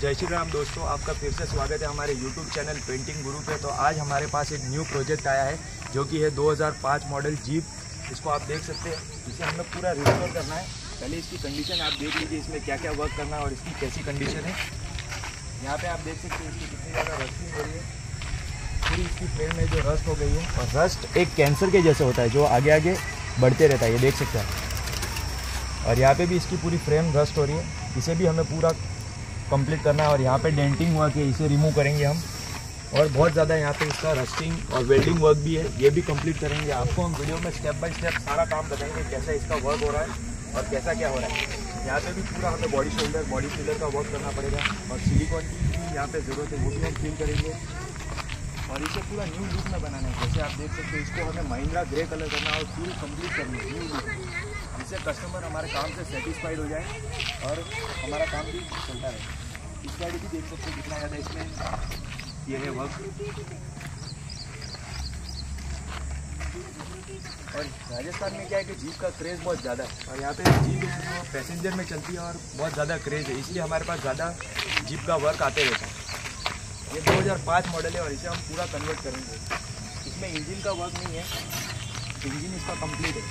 जय श्री राम दोस्तों, आपका फिर से स्वागत है हमारे YouTube चैनल पेंटिंग गुरु पे। तो आज हमारे पास एक न्यू प्रोजेक्ट आया है, जो कि है 2005 मॉडल जीप इसको आप देख सकते हैं, इसे हमें पूरा रिस्टोर करना है। पहले इसकी कंडीशन आप देख लीजिए, इसमें क्या क्या वर्क करना है और इसकी कैसी कंडीशन है। यहाँ पे आप देख सकते हैं, इसकी कितनी ज़्यादा रस्टिंग हो रही है। पूरी इसकी फ्रेम में जो रस्ट हो गई है, और रस्ट एक कैंसर के जैसे होता है, जो आगे आगे बढ़ते रहता है, ये देख सकते हैं और यहाँ पे भी इसकी पूरी फ्रेम रस्ट हो रही है। इसे भी हमें पूरा कंप्लीट करना है और यहाँ पे डेंटिंग हुआ कि इसे रिमूव करेंगे हम। और बहुत ज़्यादा यहाँ पे इसका रस्टिंग और वेल्डिंग वर्क भी है, ये भी कंप्लीट करेंगे। आपको हम वीडियो में स्टेप बाय स्टेप सारा काम बताएँगे कैसा इसका वर्क हो रहा है और कैसा क्या हो रहा है। यहाँ पे भी पूरा हमें बॉडी शोल्डर बॉडी फिलर का वर्क करना पड़ेगा और सिलिकॉन की भी यहाँ पे ज़रूरत है, वो भी हम फिल करेंगे। और इसे पूरा न्यू लुक में बनाना है, जैसे आप देख सकते हो, इसको हमें महिंद्रा ग्रे कलर करना है और पूरी कंप्लीट करनी है। न्यू लुक जिससे कस्टमर हमारे काम से सेटिस्फाइड हो जाए और हमारा काम भी चलता रहे। इस गाड़ी भी देख सकते हैं कितना ज़्यादा इसमें ये है वर्क और राजस्थान में क्या है कि जीप का क्रेज़ बहुत ज़्यादा है। और यहाँ पे जीप पैसेंजर में चलती है और बहुत ज़्यादा क्रेज़ है, इसलिए हमारे पास ज़्यादा जीप का वर्क आते रहता है। ये 2005 मॉडल है और इसे हम पूरा कन्वर्ट करेंगे। इसमें इंजन का वर्क नहीं है इंजन इसका कंप्लीट है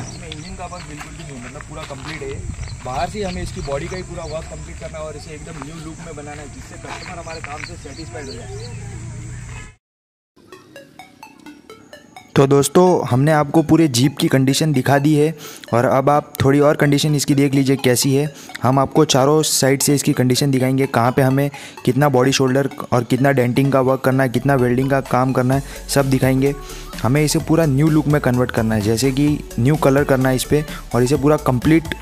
इसमें इंजन का वर्क बिल्कुल भी नहीं मतलब पूरा कंप्लीट है। बाहर से हमें इसकी बॉडी का ही पूरा वर्क कंप्लीट करना है और इसे एकदम न्यू लुक में बनाना है, जिससे कस्टमर हमारे काम से सेटिस्फाइड हो जाए। तो दोस्तों, हमने आपको पूरे जीप की कंडीशन दिखा दी है और अब आप थोड़ी और कंडीशन इसकी देख लीजिए कैसी है। हम आपको चारों साइड से इसकी कंडीशन दिखाएँगे, कहाँ पे हमें कितना बॉडी शोल्डर और कितना डेंटिंग का वर्क करना है, कितना वेल्डिंग का काम करना है, सब दिखाएँगे। हमें इसे पूरा न्यू लुक में कन्वर्ट करना है, जैसे कि न्यू कलर करना है इस पर और इसे पूरा कंप्लीट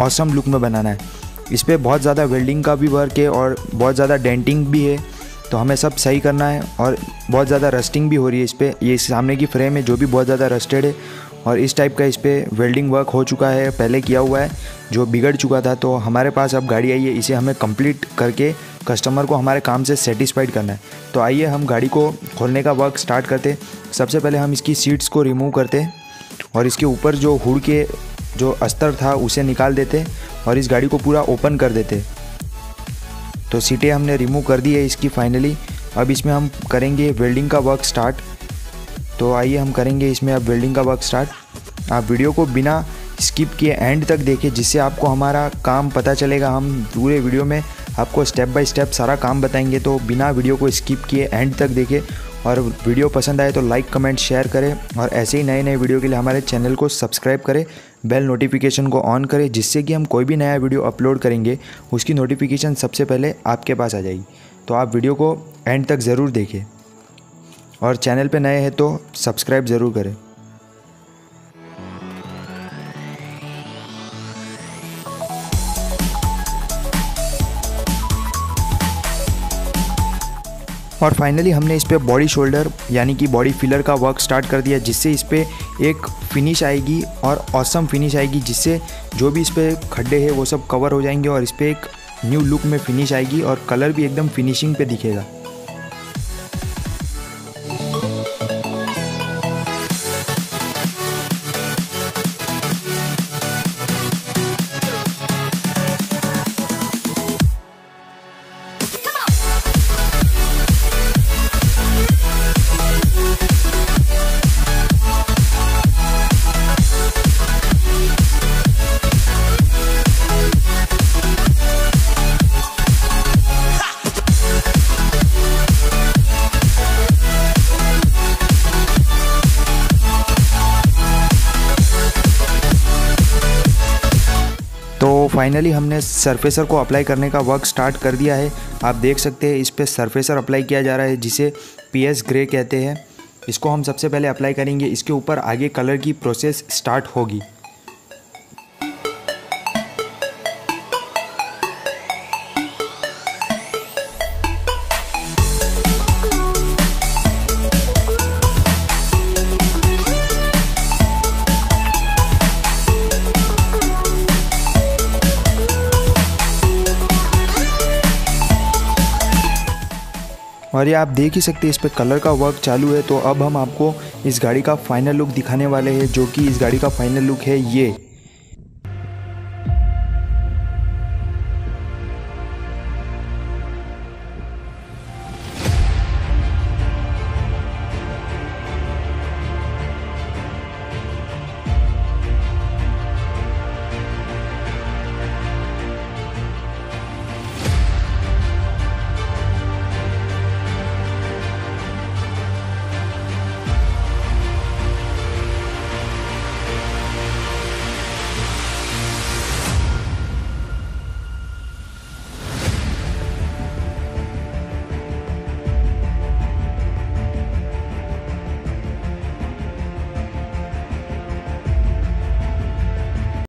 औसम लुक में बनाना है। इस पर बहुत ज़्यादा वेल्डिंग का भी वर्क है और बहुत ज़्यादा डेंटिंग भी है। तो हमें सब सही करना है और बहुत ज़्यादा रस्टिंग भी हो रही है इस पर ये सामने की फ्रेम है जो भी बहुत ज़्यादा रस्टेड है और इस टाइप का इस पर वेल्डिंग वर्क हो चुका है, पहले किया हुआ है, जो बिगड़ चुका था। तो हमारे पास अब गाड़ी आई है, इसे हमें कंप्लीट करके कस्टमर को हमारे काम से सेटिस्फाइड करना है। तो आइए हम गाड़ी को खोलने का वर्क स्टार्ट करते सबसे पहले हम इसकी सीट्स को रिमूव करते और इसके ऊपर जो हुड के जो अस्तर था, उसे निकाल देते और इस गाड़ी को पूरा ओपन कर देते तो सीटें हमने रिमूव कर दी है इसकी फाइनली अब इसमें हम करेंगे वेल्डिंग का वर्क स्टार्ट तो आइए हम करेंगे इसमें अब वेल्डिंग का वर्क स्टार्ट आप वीडियो को बिना स्किप किए एंड तक देखें जिससे आपको हमारा काम पता चलेगा। हम पूरे वीडियो में आपको स्टेप बाय स्टेप सारा काम बताएँगे। तो बिना वीडियो को स्किप किए एंड तक देखें और वीडियो पसंद आए तो लाइक कमेंट शेयर करें। और ऐसे ही नए नए वीडियो के लिए हमारे चैनल को सब्सक्राइब करें। बेल नोटिफिकेशन को ऑन करें, जिससे कि हम कोई भी नया वीडियो अपलोड करेंगे, उसकी नोटिफिकेशन सबसे पहले आपके पास आ जाएगी। तो आप वीडियो को एंड तक ज़रूर देखें। और चैनल पर नए हैं तो सब्सक्राइब ज़रूर करें। और फाइनली हमने इस पर बॉडी शोल्डर यानी कि बॉडी फिलर का वर्क स्टार्ट कर दिया, जिससे इस पर एक फिनिश आएगी और ऑसम फिनिश आएगी, जिससे जो भी इस पर खड्डे हैं वो सब कवर हो जाएँगे और इस पर एक न्यू लुक में फिनिश आएगी और कलर भी एकदम फिनिशिंग पे दिखेगा। फाइनली हमने सरफेसर को अप्लाई करने का वर्क स्टार्ट कर दिया है। आप देख सकते हैं इस पर सरफेसर अप्लाई किया जा रहा है, जिसे पी एस ग्रे कहते हैं। इसको हम सबसे पहले अप्लाई करेंगे। इसके ऊपर आगे कलर की प्रोसेस स्टार्ट होगी। और ये आप देख ही सकते हैं इस पर कलर का वर्क चालू है तो अब हम आपको इस गाड़ी का फाइनल लुक दिखाने वाले हैं, जो कि इस गाड़ी का फाइनल लुक है ये।